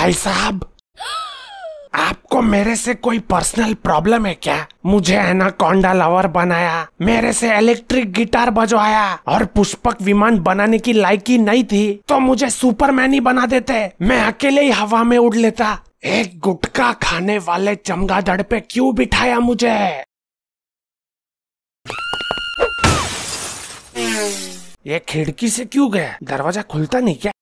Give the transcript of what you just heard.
भाई साहब, आपको मेरे से कोई पर्सनल प्रॉब्लम है क्या? मुझे एनाकोंडा लवर बनाया, मेरे से इलेक्ट्रिक गिटार बजवाया और पुष्पक विमान बनाने की लायकी नहीं थी तो मुझे सुपरमैन ही बना देते। मैं अकेले ही हवा में उड़ लेता। एक गुटखा खाने वाले चमगादड़ पे क्यों बिठाया मुझे? ये खिड़की से क्यों गया? दरवाज़ा खुलता नहीं क्या?